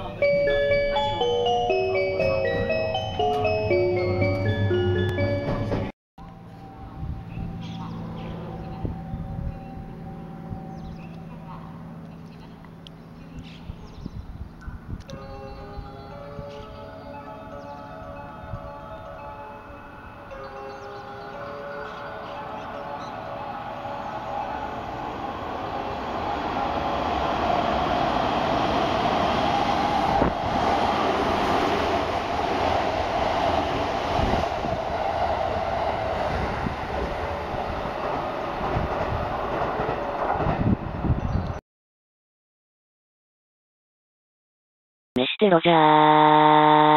Oh, してロじゃー。